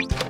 you.